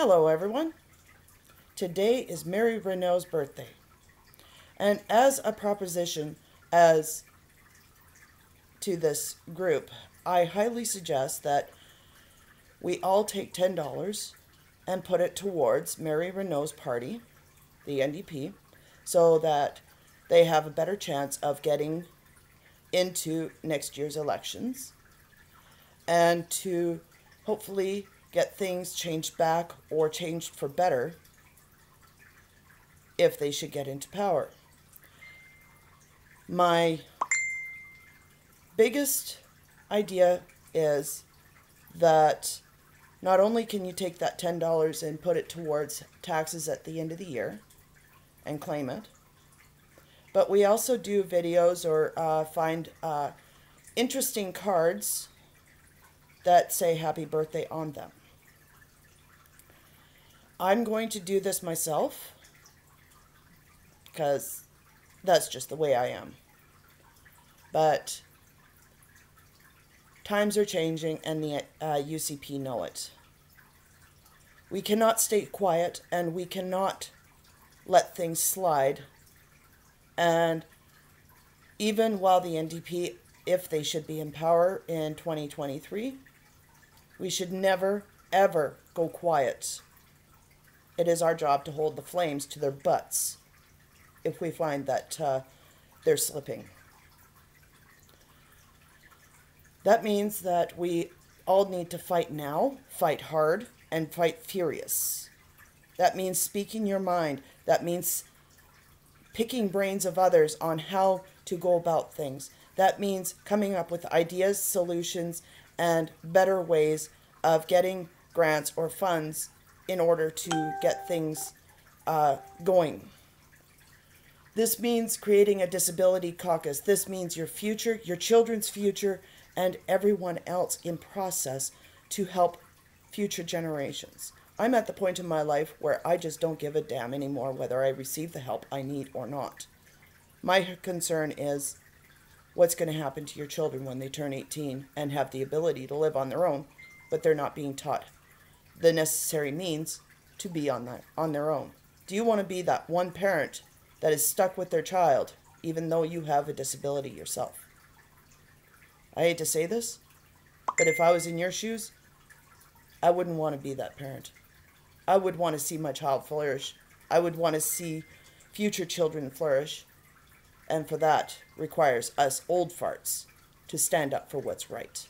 Hello, everyone. Today is Mary Renaud's birthday. And as a proposition as to this group, I highly suggest that we all take $10 and put it towards Mary Renaud's party, the NDP, so that they have a better chance of getting into next year's elections and to hopefully get things changed back or changed for better if they should get into power. My biggest idea is that not only can you take that $10 and put it towards taxes at the end of the year and claim it, but we also do videos or uh, find uh, interesting cards that say happy birthday on them. I'm going to do this myself because that's just the way I am. But times are changing and the uh, UCP know it. We cannot stay quiet and we cannot let things slide. And even while the NDP, if they should be in power in 2023, we should never, ever go quiet. It is our job to hold the flames to their butts if we find that uh, they're slipping. That means that we all need to fight now, fight hard, and fight furious. That means speaking your mind. That means picking brains of others on how to go about things. That means coming up with ideas, solutions, and better ways of getting grants or funds in order to get things uh, going. This means creating a disability caucus. This means your future, your children's future, and everyone else in process to help future generations. I'm at the point in my life where I just don't give a damn anymore whether I receive the help I need or not. My concern is what's going to happen to your children when they turn 18 and have the ability to live on their own, but they're not being taught the necessary means to be on, that, on their own. Do you want to be that one parent that is stuck with their child even though you have a disability yourself? I hate to say this, but if I was in your shoes, I wouldn't want to be that parent. I would want to see my child flourish. I would want to see future children flourish. And for that requires us old farts to stand up for what's right.